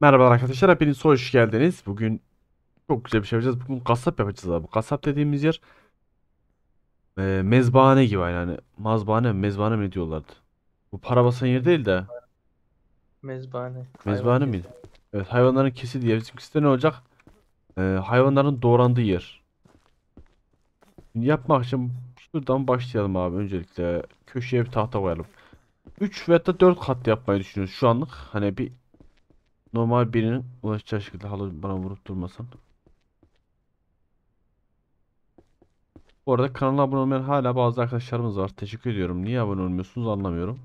Merhaba arkadaşlar, hepiniz hoş geldiniz. Bugün çok güzel bir şey yapacağız. Bugün kasap yapacağız abi. Kasap dediğimiz yer e, mezbahane gibi yani. Hani mazbahane mi, mezbahane mi diyorlardı. Bu para basan yer değil de Mezbahane. mezbahane hayvan miydi? Evet, hayvanların kesildiği yer. Bizimkisi de ne olacak? E, hayvanların doğrandığı yer. Şimdi yapmak için şuradan başlayalım abi. Öncelikle köşeye bir tahta koyalım. 3 veya da 4 kat yapmayı düşünüyoruz şu anlık. Hani bir normal birinin ulaşacağı şekilde halı bana vurup durmasın. Bu arada kanala abone olmayan hala bazı arkadaşlarımız var. Teşekkür ediyorum. Niye abone olmuyorsunuz anlamıyorum.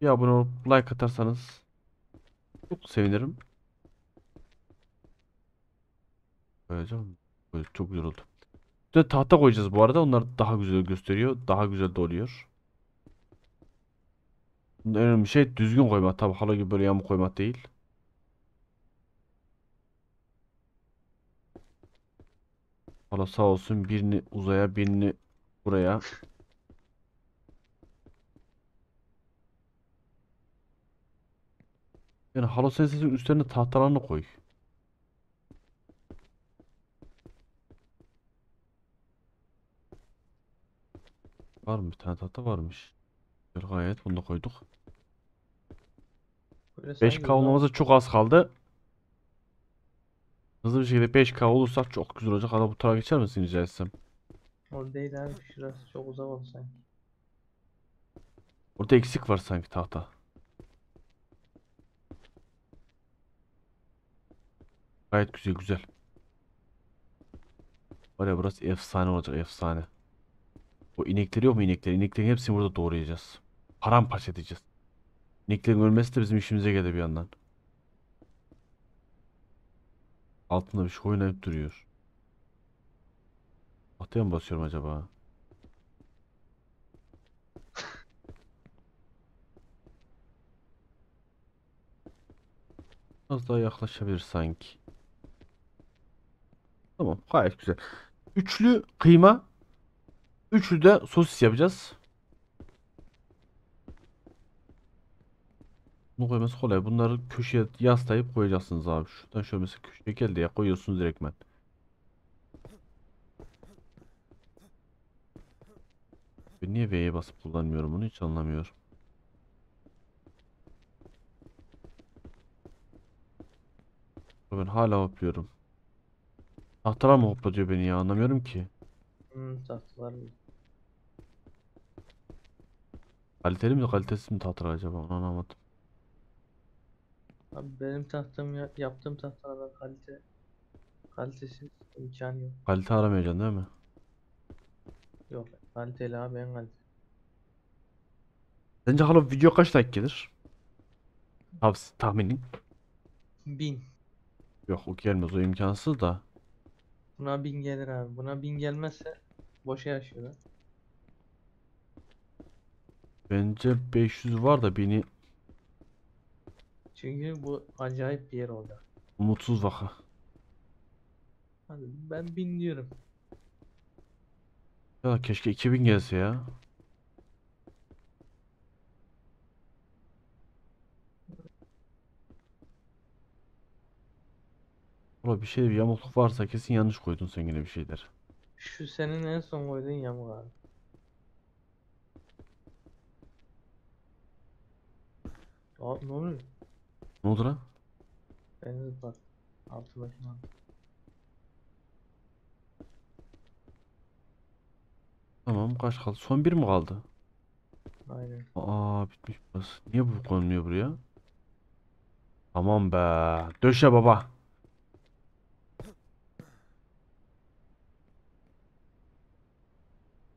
Bir abone olup like atarsanız çok sevinirim. Böyle çok güzel oldu. Bir de tahta koyacağız bu arada. Onlar daha güzel gösteriyor. Daha güzel de oluyor. Önemli şey düzgün koymak. Tabii halı gibi böyle yamuk koymak değil. Halı sağ olsun birini uzaya birini buraya. Yani halo sensörün üstlerine tahtalarını koy. Var mı? Bir tane tahta varmış. Gayet bunu da koyduk. Böyle sanki 5K olmamıza çok az kaldı. Hızlı bir şekilde 5K olursak çok güzel olacak. Hala bu tarafa geçer misin rica etsem? O değil abi şurası çok uzak oldu sanki. Orada eksik var sanki tahta. Gayet güzel güzel. Var ya burası efsane olacak efsane. O inekleri yok mu inekleri? İneklerin hepsini burada doğrayacağız. Paramparça edeceğiz. İneklerin ölmesi de bizim işimize geldi bir yandan. Altında bir şey oynayıp duruyor. Tahtaya mı basıyorum acaba? Az daha yaklaşabilir sanki. Tamam gayet güzel. Üçlü kıyma. Üçlü de sosis yapacağız. Bunu koyması kolay. Bunları köşeye yaslayıp koyacaksınız abi. Şuradan şöyle mesela köşeye geldi ya koyuyorsunuz direktmen. Ben niye V'ye basıp kullanmıyorum bunu hiç anlamıyorum. Ben hala hopluyorum. Tahtalar mı hoplatıyor beni ya anlamıyorum ki. Hmm, tahtalar mı? Kaliteli mi kalitesiz mi tahtalar acaba onu anlamadım. Abi benim tahtım ya- yaptığım tahtalarda kalite kalitesiz imkanı yok. Kalite aramayacaksın değil mi? Yok kaliteli abi en kaliteli. Sence hala video kaç like gelir? Tavs tahminin. Bin. Yok o gelmez o imkansız da. Buna bin gelir abi. Buna bin gelmezse boşa yaşıyorlar. Bence 500 var da beni Çünkü bu acayip bir yer olacak. umutsuz vaka. Hadi ben bin diyorum. Ya keşke 2000 gelse ya. Ulan bir şey bir yamukluk varsa kesin yanlış koydun sen yine bir şeyler. Şu senin en son koyduğun yamuk abi. Aa, ne oluyor? Ne oldu lan? Deniz bak. Altı başına. Tamam kaç kaldı? Son bir mi kaldı? Aynen. Aa bitmiş burası. Niye bu konmuyor buraya? Tamam be. Döşe baba.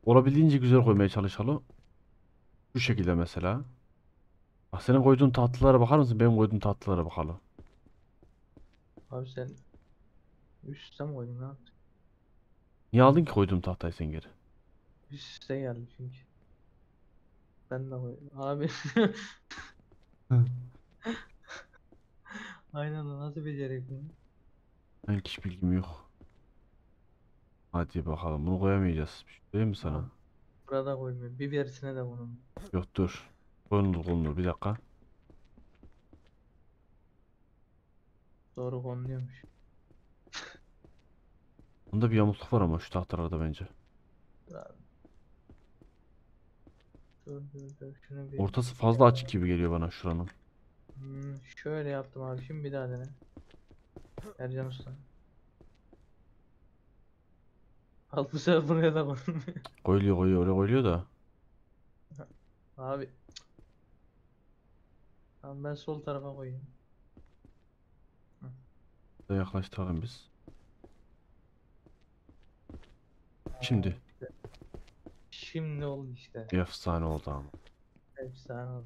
Olabildiğince güzel koymaya çalışalım. Şu şekilde mesela. Bak senin koyduğun tatlılara bakar mısın? Benim koyduğum tatlılara bakalım. Abi sen üst üste mi koydun ne yaptın? Niye aldın ki koyduğum tahtayı sen geri? Üst üste geldi çünkü. Ben de koydum. Abi. Aynen o nasıl becerek bunu? Ben hiç bilgim yok. Hadi bakalım bunu koyamayacağız. Bir şey mi sana? Burada koymuyor. Bir verisine de bunun. Yok dur. Konulur konulur bir dakika. Doğru konuluyormuş. Bunda bir yamukluk var ama şu tahtalarda bence. Dur. Dur dur şunu bir Ortası fazla açık gibi geliyor bana şuranın. Hmm, şöyle yaptım abi şimdi bir daha dene. Ercan Usta. Al bu sefer buraya da konulmuyor. Koyuluyor koyuyor oraya koyuluyor da. Abi. Tamam ben sol tarafa koyayım. Da yaklaştıralım biz. Şimdi Şimdi oldu işte. efsane oldu ama. Efsane oldu.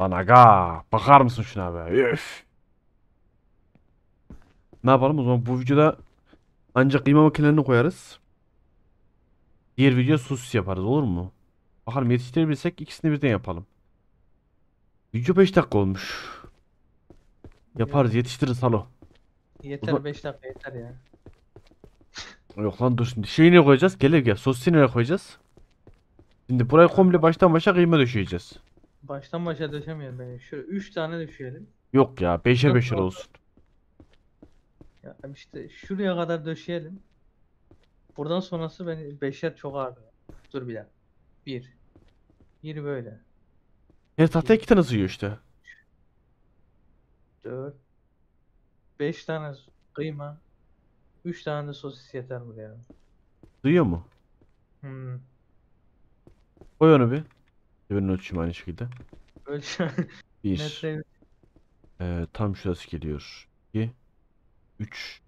Lan aga bakar mısın şuna be? Üf. Ne yapalım o zaman bu videoda ancak kıyma makinelerini koyarız. Diğer video sus yaparız olur mu? Bakalım yetiştirebilirsek ikisini birden yapalım. Video 5 dakika olmuş. Yaparız yetiştiririz halo. Yeter zaman- 5 dakika yeter ya. Yok lan dur şimdi. Şeyi ne koyacağız? Gel gel. Sosisi nereye koyacağız? Şimdi burayı komple baştan başa kıyma döşeyeceğiz. Baştan başa döşemiyorum ben. Şöyle 3 tane döşeyelim. Yok ya. Beşer Yok, beşer yok. olsun. Ya işte şuraya kadar döşeyelim. Buradan sonrası beni beşer çok ağır. Dur bir dakika. Bir. Bir böyle. Her tahta iki tane sığıyor işte. Dört. Beş tane kıyma. Üç tane de sosis yeter buraya. Sığıyor mu? Hmm. Koy onu bir. Öbürünü ölçeyim aynı şekilde. An Bir. metre Ee, tam şurası geliyor. 2 3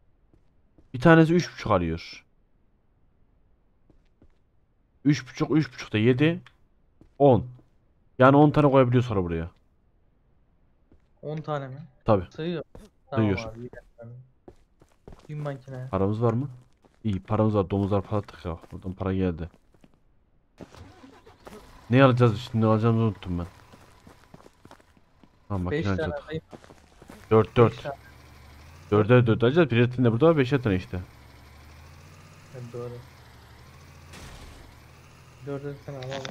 Bir tanesi 3.5 alıyor. 3.5 3.5 da 7 10. Yani 10 tane koyabiliyor sonra buraya. 10 tane mi? Tabi. Sığıyor. Tamam Sığıyor. abi. Bir. Bir. Paramız var mı? İyi paramız var. Domuzlar patlattık ya. Buradan para geldi. Ne alacağız şimdi? Ne alacağımızı unuttum ben. Tamam 5 makine tane alacağız. kıyma. 4 beş 4. tane. 4'e 4 alacağız. Biretinde burada var 5'e tane işte. Evet, doğru. Dörder tane alalım.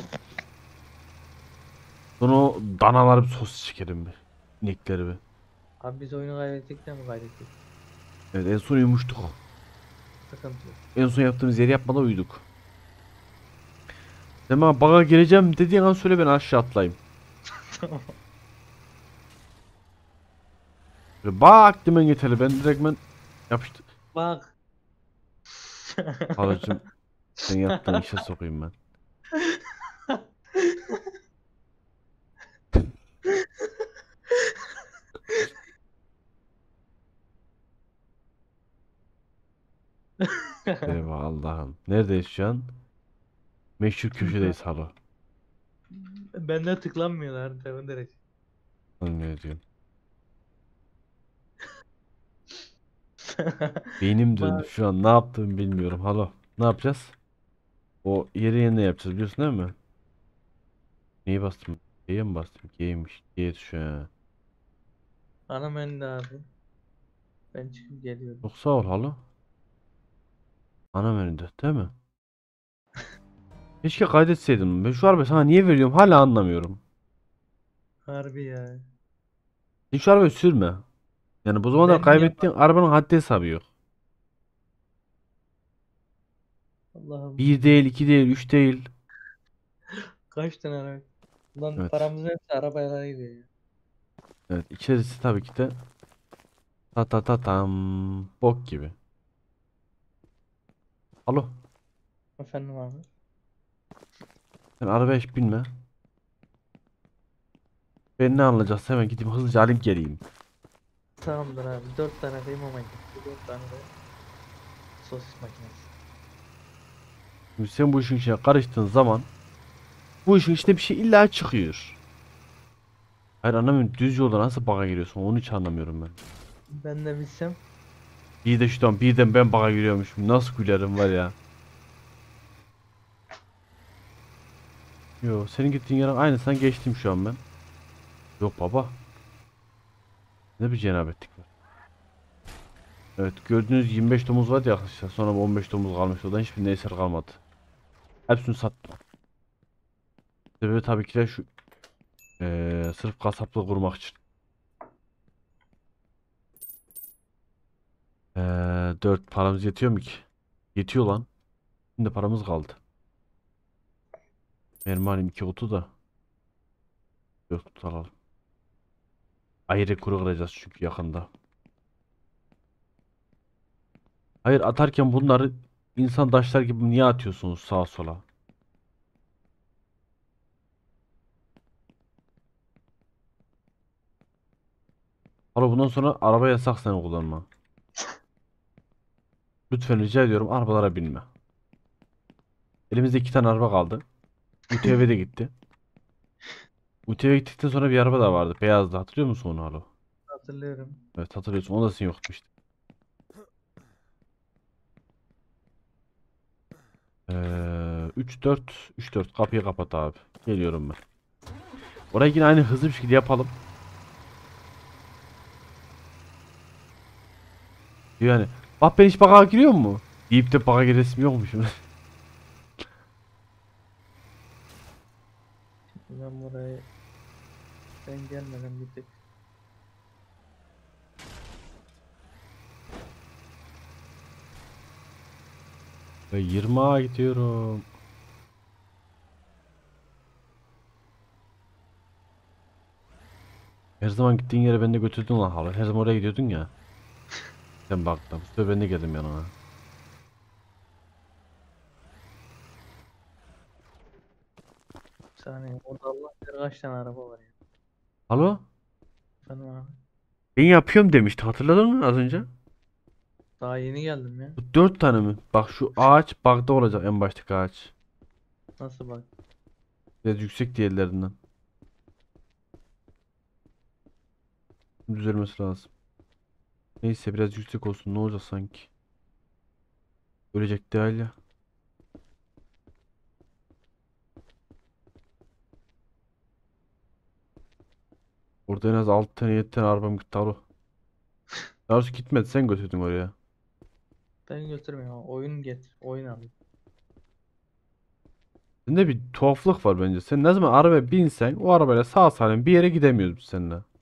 O danaları bir sos çekelim bir. İnekleri bir. Abi biz oyunu kaybettik de mi kaybettik? Evet en son uyumuştuk. Sıkıntı yok. En son yaptığımız yeri yapmadan uyuduk. Bana baga geleceğim dediğin an söyle ben aşağı atlayayım. Tamam. Böyle bak demen yeterli ben direkt ben yapıştı. Bak. Halacığım sen yaptığın işe sokayım ben. Eyvah Allah'ım. Neredeyiz şu an? Meşhur köşedeyiz halo. Bende tıklanmıyorlar derece. Lan ne diyorsun? Beynim döndü şu an ne yaptığımı bilmiyorum. Halo. Ne yapacağız? O yeri yeniden yapacağız biliyorsun değil mi? Neyi bastım? G'ye mi bastım? G'ymiş. G tuşu ha. Ana menüde abi. Ben çıkıp geliyorum. Çok sağ ol halo. Ana menüde değil mi? Keşke kaydetseydim. Ben şu arabayı sana niye veriyorum hala anlamıyorum. Harbi ya. Sen şu arabayı sürme. Yani bu zamanda Ben kaybettiğin arabanın haddi hesabı yok. Allah'ım. Bir değil, iki değil, üç değil. Kaç tane araba? Ulan Evet. paramızın hepsi arabaya gidiyor ya. Evet içerisi tabii ki de ta ta ta tam bok gibi. Alo Efendim abi. sen arabaya hiç binme. Ben ne anlayacağız hemen gideyim hızlıca alayım geleyim. Tamamdır abi. 4 tane kıyma makinesi. 4 tane de sosis makinesi. Şimdi sen bu işin içine karıştığın zaman bu işin içinde bir şey illa çıkıyor. Hayır anlamıyorum düz yolda nasıl baga giriyorsun onu hiç anlamıyorum ben. Ben de bilsem. Bir de şuradan birden ben baga giriyormuşum nasıl gülerim var ya. Yo senin gittiğin yerin aynısından geçtim şu an ben. Yok baba. Ne bir cenabetlik var. Evet gördüğünüz 25 domuz vardı ya arkadaşlar. Sonra 15 domuz kalmış. Oradan hiçbir eser kalmadı. Hepsini sattım. Sebebi tabii ki de şu eee sırf kasaplığı kurmak için. Ee, 4 paramız yetiyor mu ki? Yetiyor lan. Şimdi paramız kaldı. Benim halim 2 kutu da. 4 kutu alalım. Ayrı kuru kıracağız çünkü yakında. Hayır atarken bunları insan taşlar gibi niye atıyorsunuz sağa sola? Alo bundan sonra araba yasak senin kullanma. Lütfen rica ediyorum arabalara binme. Elimizde iki tane araba kaldı. UTV de gitti. UTV gittikten sonra bir araba daha vardı. Beyazdı. Hatırlıyor musun onu Alo? Hatırlıyorum. Evet hatırlıyorsun. O da senin yoktu işte. Ee, 3 4 3 4 kapıyı kapat abi. Geliyorum ben. Orayı yine aynı hızlı bir şekilde yapalım. Yani bak ben hiç baka giriyor mu? Deyip de baka giresim yokmuşum. Ben burayı ben gelmeden bir tek Ve 20'a gidiyorum. Her zaman gittiğin yere beni de götürdün lan halı. Her zaman oraya gidiyordun ya. Sen baktın. Bu sefer ben de geldim yanına. bir saniye. Orada Allah bilir kaç tane araba var ya. Alo? Efendim abi. Ben yapıyorum demişti. Hatırladın mı az önce? Daha yeni geldim ya. Dört tane mi? Bak şu ağaç bug'da olacak en baştaki ağaç. Nasıl bak. Biraz yüksek diğerlerinden. Düzelmesi lazım. Neyse biraz yüksek olsun. Ne olacak sanki? Ölecek değil ya. Orada en az 6 tane 7 tane arabam gitti alo. Daha gitmedi sen götürdün oraya. Ben götürmüyorum. Oyun getir. Oyun al. Sende bir tuhaflık var bence. Sen ne zaman arabaya binsen o arabayla sağ salim bir yere gidemiyoruz biz seninle.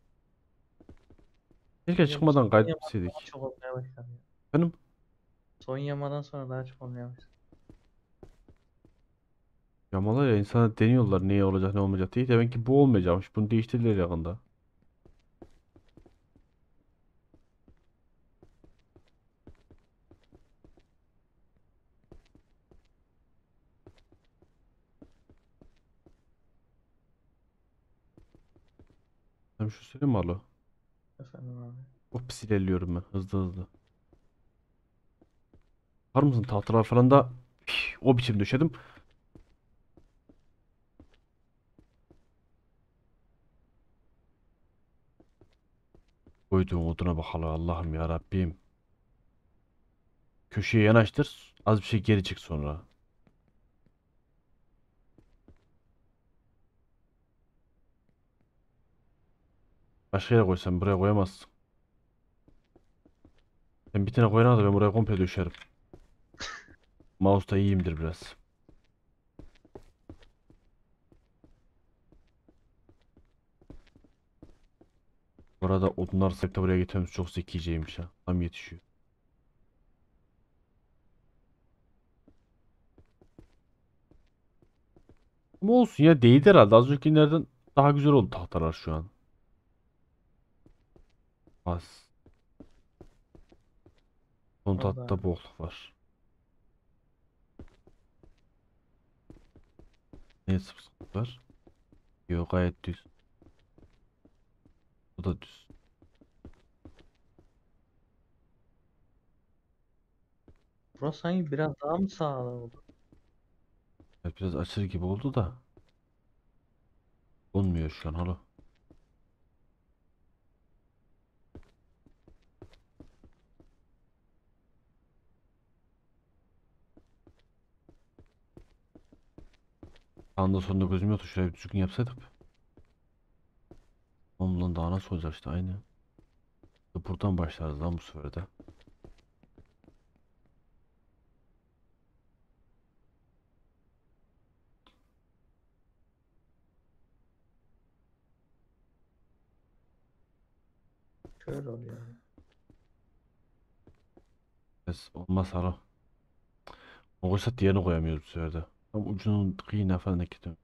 Keşke Benim çıkmadan yamadan Çok olmaya başladı. Efendim? Son yamadan sonra daha çok olmaya başladı. Yamalar ya insana deniyorlar neye olacak ne olmayacak diye. Demek ki bu olmayacakmış. Bunu değiştirdiler yakında. Şu mi alo? Efendim abi. Hop pis ilerliyorum ben hızlı hızlı. Var mısın tahtalar falan da o biçim döşedim. Koyduğum oduna bakalım Allah'ım ya Rabbim. Köşeye yanaştır. Az bir şey geri çık sonra. Başka yere koysan buraya koyamazsın. Sen bir tane koyana da ben buraya komple döşerim. Mouse'da iyiyimdir biraz. Bu arada odunlar da buraya getirmemiz çok zekiceymiş ha. Tam yetişiyor. Ama olsun ya değdi herhalde. Az öncekilerden daha güzel oldu tahtalar şu an. Az. Tahtta bokluk var. Ne sıkıntı var? Yok gayet düz. Bu da düz. Burası sanki biraz daha mı sağlam oldu? Evet, biraz açır gibi oldu da. Olmuyor şu an halo. Sağında sonunda gözüm yoktu. Şuraya bir düzgün yapsaydık. Oğlum lan daha nasıl olacak işte aynı. Buradan başlarız lan bu sefer de. Şöyle oluyor. Biz olmaz hala. O koysa diğerini koyamıyoruz bu sefer de. Tam ucunun kıyına falan ekledim.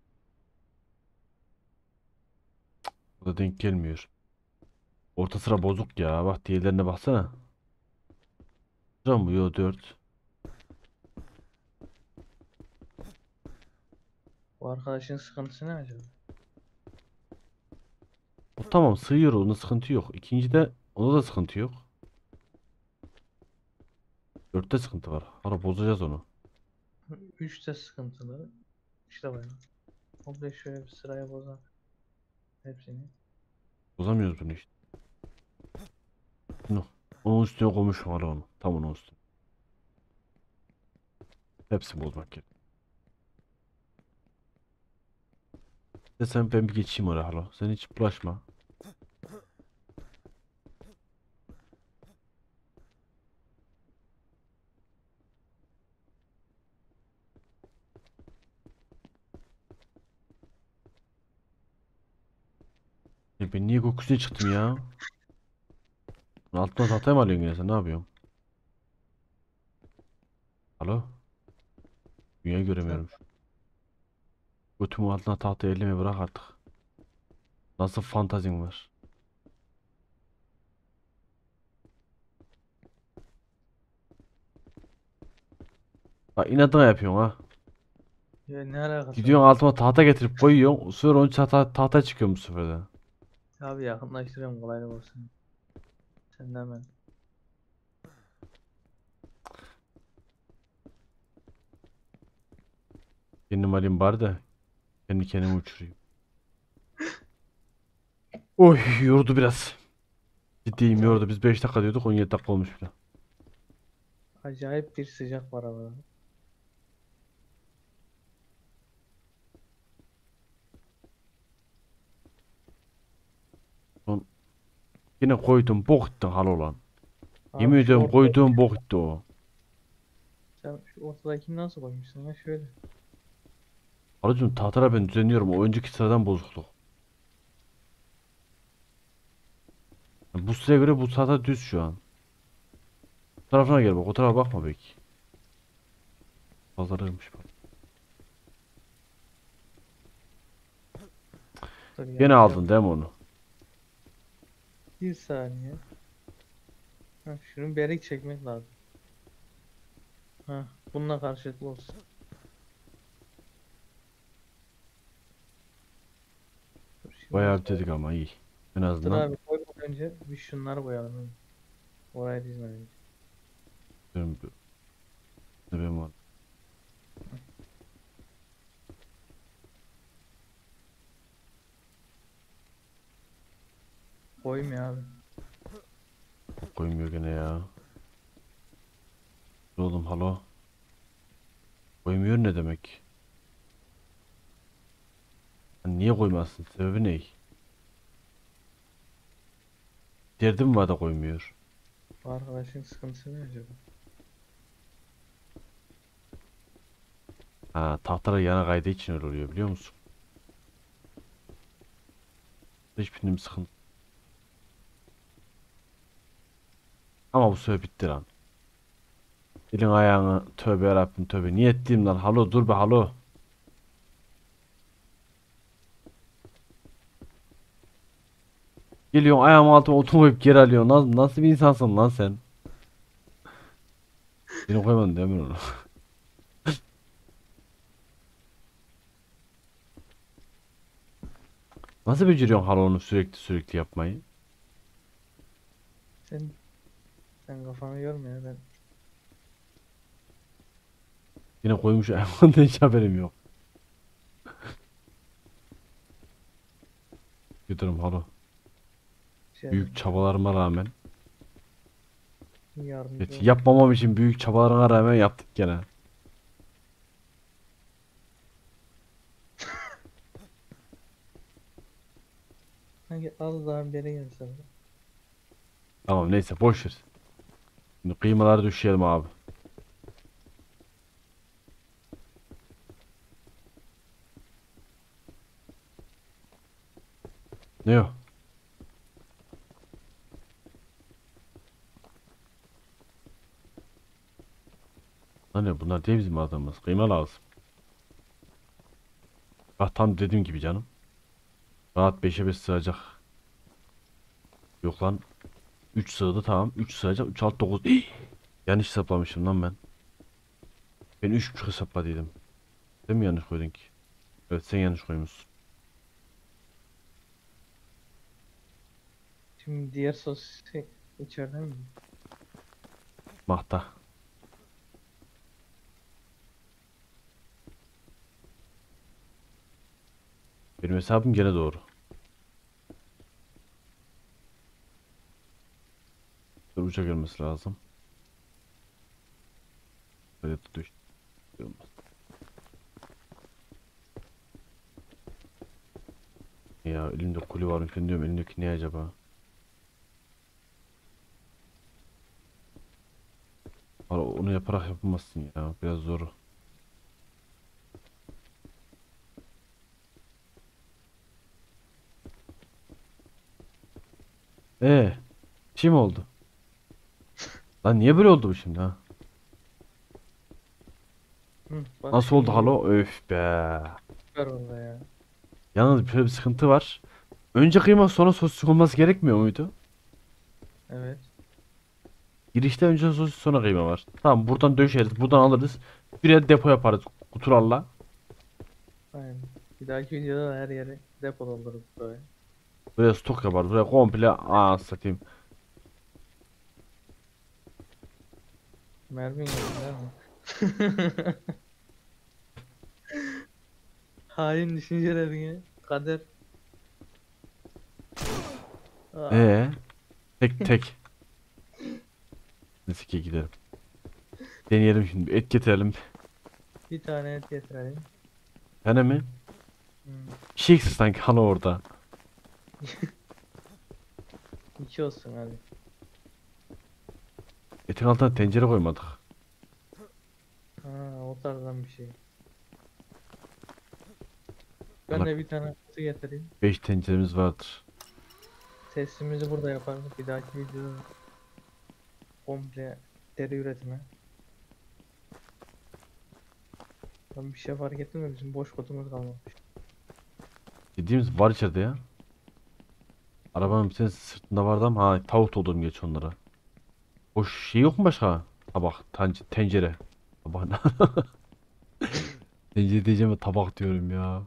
O da denk gelmiyor. Orta sıra bozuk ya. Bak diğerlerine baksana. Sıra mı? Yo 4. Bu arkadaşın sıkıntısı ne acaba? O tamam sığıyor onda sıkıntı yok. İkinci de onda da sıkıntı yok. Dörtte sıkıntı var. Hala bozacağız onu. Üçte sıkıntılı. İşte böyle. Komple şöyle bir sıraya bozar. Hepsini. Bozamıyoruz bunu işte. No. Onun üstüne koymuşum hala onu. Tam onun üstüne. Hepsini bozmak gerek. De sen ben bir geçeyim oraya hala. Sen hiç bulaşma. Niye gökyüzüne çıktım ya? Altına tahtaya mı alıyorsun yine sen? Ne yapıyorsun? Alo? Dünya göremiyorum. Götümü altına tahtaya elleme bırak artık. Nasıl fantazin var? Bak inadına yapıyorsun ha. Ya ne alakası var? Gidiyorsun altıma tahta getirip koyuyorsun. Sonra onun tahta, tahtaya çıkıyorum bu sefer de. Abi yakınlaştırıyorum kolaylık olsun. Sen de hemen. Kendim alayım bari de kendi kendimi uçurayım. Oy yordu biraz. Ciddiyim yordu. Biz 5 dakika diyorduk 17 dakika olmuş bile. Acayip bir sıcak var havada. Yine koydum bok ettin hal olan. Abi Yemin ediyorum orta- koyduğum bok etti o. Sen şu ortadakini nasıl koymuşsun ya şöyle. Alıcım tahtara ben düzenliyorum. O önceki sıradan bozukluk. Bu sıraya göre bu tahta düz şu an. Bu tarafına gel bak. O tarafa bakma belki. Pazarıymış bak. Yapacağım. aldın değil mi onu? Bir saniye. Ha, şunu berik çekmek lazım. Ha, bununla karşılıklı olsun. Dur Bayağı koy- dedik ama iyi. En Dur azından abi koymadan önce bir şunları koyalım. Oraya dizmeden önce. ne benim var. Koymuyor abi. Koymuyor gene ya. Oğlum halo. Koymuyor ne demek? Niye koymazsın? Sebebi ne? Derdim var da koymuyor. Arkadaşın sıkıntısı ne acaba? Ha tahtlara yana kaydığı için öyle oluyor biliyor musun? Hiçbirinin bir sıkıntı. Ama bu sefer bitti lan. Elin ayağını tövbe yarabbim tövbe. Niyetliyim lan. Halo dur be halo. Geliyorsun ayağımın altına oturup koyup geri alıyorsun. Nasıl, nasıl bir insansın lan sen? Beni koymadın değil mi onu? Nasıl beceriyorsun hala onu sürekli sürekli yapmayı? Sen sen kafanı yorma ya ben. Yine koymuş ayağımda hiç haberim yok. Gidiyorum halo. Şey Büyük çabalarıma rağmen. yardımcı Evet, ol. yapmamam için büyük çabalarına rağmen yaptık gene. Sanki az daha beri gelse. Tamam neyse boş ver. Şimdi kıymaları düşelim abi. Ne o? Hani bunlar değil bizim adamımız. Kıyma lazım. Bak tam dediğim gibi canım. Rahat 5'e 5 sığacak. Yok lan. 3 sığdı tamam. 3 sığacak. 3 alt 9. Yanlış hesaplamışım lan ben. Ben 3.5 hesapladıydım. Sen mi yanlış koydun ki? Evet sen yanlış koymuşsun. Şimdi diğer sosisi içeride mi? Mahta. Benim hesabım gene doğru. Dur uca gelmesi lazım. Böyle. Olmaz. Ya elimde kuli varmış ben diyorum elimdeki ne acaba? Valla onu yaparak yapamazsın ya biraz zor. Ee, bir şey oldu? Lan niye böyle oldu bu şimdi ha? Hı, bak Nasıl oldu şimdi halo? Öf be. Süper oldu ya. Yalnız şöyle bir sıkıntı var. Önce kıyma sonra sosis olması gerekmiyor muydu? Evet. Girişte önce sosis sonra kıyma var. Tamam buradan döşeriz, buradan alırız. Bir yere depo yaparız kutularla. Aynen. Bir dahaki videoda da her yere depo doldururuz böyle. Buraya stok yaparız. Buraya komple aa satayım. Mermin geldi değil mi? Hain düşüncelerine kader. Aa, Ee, tek tek. Neyse ki gidelim. Deneyelim şimdi. Et getirelim. bir tane et getirelim. Tane mi? Hmm, Bir şey eksik sanki hala orada. iki olsun hadi. Etin altına tencere koymadık. Ha, o tarzdan bir şey. Ben Allah- de bir tane kutu getireyim. 5 tenceremiz vardır. Testimizi burada yaparız. Bir dahaki videoda komple deri üretimi. Ben bir şey fark ettim mi? Bizim boş kutumuz kalmamış. Dediğimiz var içeride ya. Arabanın bir tanesi sırtında vardı ama ha tavuk doldurdum geç onlara. Boş şey yok mu başka? Tabak, tence- tencere. Tabak? Tencere diyeceğim de tabak diyorum ya.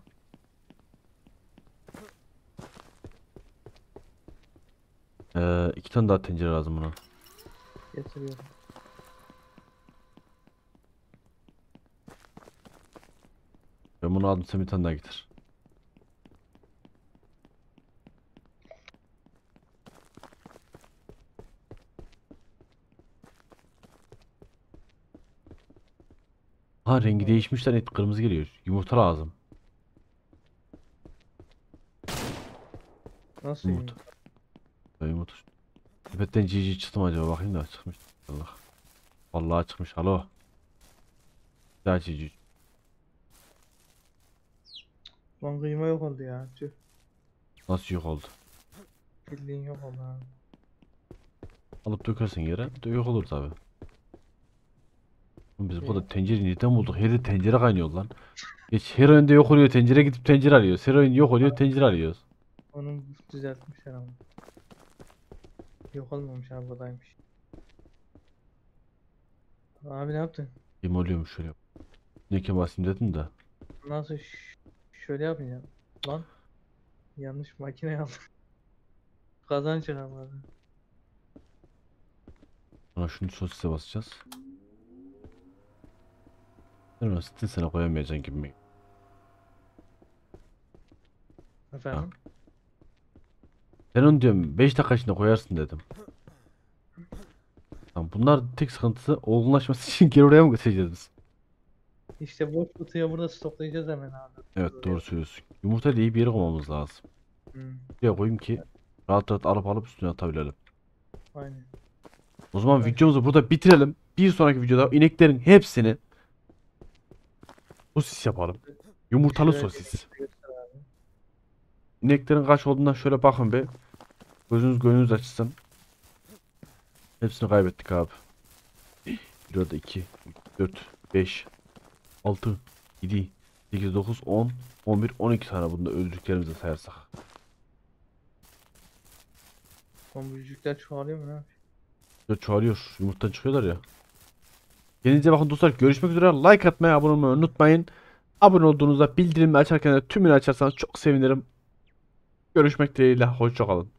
Ee, iki tane daha tencere lazım buna. Getiriyorum. Ben bunu aldım sen bir tane daha getir. Rengi değişmiş lan et kırmızı geliyor. Yumurta lazım. Nasıl Yumurta. yumurta? Ya Yumurta. Sepetten cici çıktı mı acaba bakayım da çıkmış. Allah. Vallahi çıkmış alo. Bir Daha cici. Lan kıyma yok oldu ya. Tüh. Nasıl yok oldu? Bildiğin yok oldu ha. Alıp dökersin yere. Yok olur tabi. Biz bu İyi. kadar tencere nereden bulduk? Her yerde tencere kaynıyor lan. Geç her oyunda yok oluyor tencere gidip tencere arıyoruz. Her oyun yok oluyor tencere arıyoruz. Onu düzeltmişler ama. Yok olmamış abi buradaymış. Abi ne yaptın? Kim oluyormuş şöyle. Ne ki basayım dedim de. Nasıl şöyle yapmayacağım. Lan. Yanlış makine aldım. Kazan çıkamadı. Sonra şunu sosise basacağız. Onu stin sana koyamayacaksın gibi mi? Efendim? Sen onu diyorum 5 dakika içinde koyarsın dedim. Tamam, bunlar tek sıkıntısı olgunlaşması için geri oraya mı götüreceğiz biz? İşte boş kutuya burada stoklayacağız hemen abi. Evet doğru söylüyorsun. Yumurtayı iyi bir yere koymamız lazım. Hmm, Buraya koyayım ki rahat rahat alıp alıp üstüne atabilelim. aynen. O zaman Evet. videomuzu burada bitirelim. Bir sonraki videoda ineklerin hepsini sosis yapalım. Yumurtalı sosis. İneklerin kaç olduğundan şöyle bakın bir. Gözünüz gönlünüz açsın. Hepsini kaybettik abi. Bir orada iki, üç, dört, 5 6 7 8 9 10 11 12 tane bunda öldüklerimizi sayarsak. Tomurcuklar çoğalıyor mu ne? Ya çoğalıyor. Yumurtadan çıkıyorlar ya. Kendinize bakın dostlar. Görüşmek üzere. Like atmayı, abone olmayı unutmayın. Abone olduğunuzda bildirimleri açarken de tümünü açarsanız çok sevinirim. Görüşmek dileğiyle. Hoşçakalın.